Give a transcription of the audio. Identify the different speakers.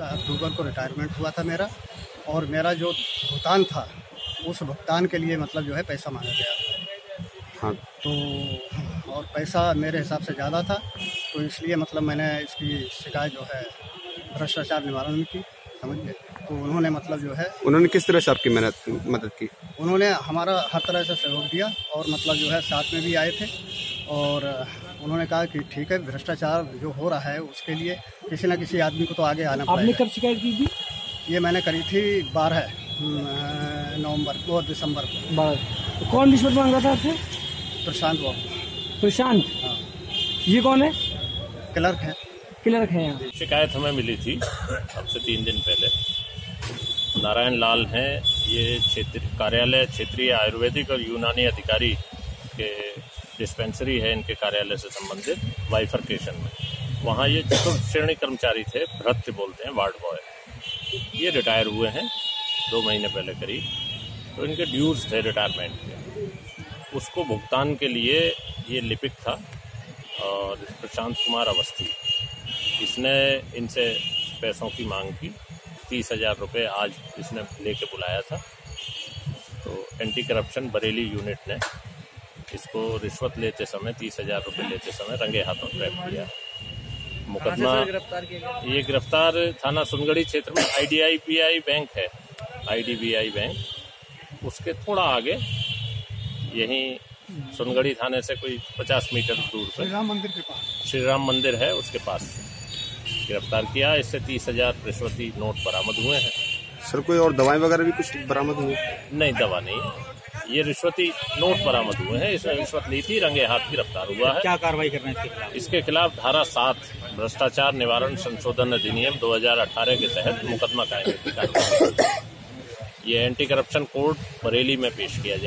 Speaker 1: अक्टूबर को रिटायरमेंट हुआ था मेरा और मेरा जो भुगतान था उस भुगतान के लिए मतलब जो है पैसा मांगा गया।
Speaker 2: हाँ।
Speaker 1: तो और पैसा मेरे हिसाब से ज़्यादा था तो इसलिए मतलब मैंने इसकी शिकायत जो है भ्रष्टाचार निवारण में की समझ गए? तो उन्होंने मतलब जो है
Speaker 2: उन्होंने किस तरह से आपकी मेहनत मदद की?
Speaker 1: उन्होंने हमारा हर तरह से सहयोग दिया और मतलब जो है साथ में भी आए थे। और उन्होंने कहा कि ठीक है भ्रष्टाचार जो हो रहा है उसके लिए किसी न किसी आदमी को तो आगे आना
Speaker 3: आपने कब शिकायत की थी?
Speaker 1: ये मैंने करी थी बारह नवंबर को और दिसंबर को।
Speaker 3: बारह। तो कौन रिश्वत मांग रहा था आपसे?
Speaker 1: प्रशांत बाबू।
Speaker 3: प्रशांत?
Speaker 1: हाँ।
Speaker 3: ये कौन है?
Speaker 1: क्लर्क है।
Speaker 3: क्लर्क है यहाँ।
Speaker 4: शिकायत हमें मिली थी अब से तीन दिन पहले। नारायण लाल हैं ये क्षेत्र कार्यालय क्षेत्रीय आयुर्वेदिक और यूनानी अधिकारी के डिस्पेंसरी है इनके कार्यालय से संबंधित वाइफरकेशन में। वहाँ ये चतुर्थ श्रेणी कर्मचारी थे भ्रत्य बोलते हैं वार्ड बॉय ये रिटायर हुए हैं, दो महीने पहले करीब। तो इनके ड्यूज थे रिटायरमेंट के। उसको भुगतान के लिए ये लिपिक था, और प्रशांत कुमार अवस्थी। इसने इनसे पैसों की मांग की, तीस हज़ार रुपये आज इसने लेके बुलाया था। तो एंटी करप्शन बरेली यूनिट ने इसको रिश्वत लेते समय तीस हज़ार रुपये लेते समय रंगे हाथों ट्रैप किया। मुकदमा ये गिरफ़्तार थाना सुनगढ़ी क्षेत्र में आईडीआईबीआई बैंक है आईडीबीआई बैंक। उसके थोड़ा आगे यहीं सुनगढ़ी थाने से कोई पचास मीटर दूर पर
Speaker 1: राम मंदिर के पास।
Speaker 4: श्री राम मंदिर है उसके पास गिरफ़्तार किया। इससे तीस हज़ार रिश्वती नोट बरामद हुए हैं।
Speaker 2: सर कोई और दवाएँ वगैरह भी कुछ बरामद हुई?
Speaker 4: नहीं दवा नहीं। है ये रिश्वती नोट बरामद हुए हैं। इसमें रिश्वत ली थी रंगे हाथ गिरफ़्तार हुआ है।
Speaker 5: क्या कार्रवाई करना है इसके खिलाफ?
Speaker 4: इसके खिलाफ धारा सात भ्रष्टाचार निवारण संशोधन अधिनियम 2018 के तहत मुकदमा कायम ये एंटी करप्शन कोर्ट बरेली में पेश किया जाए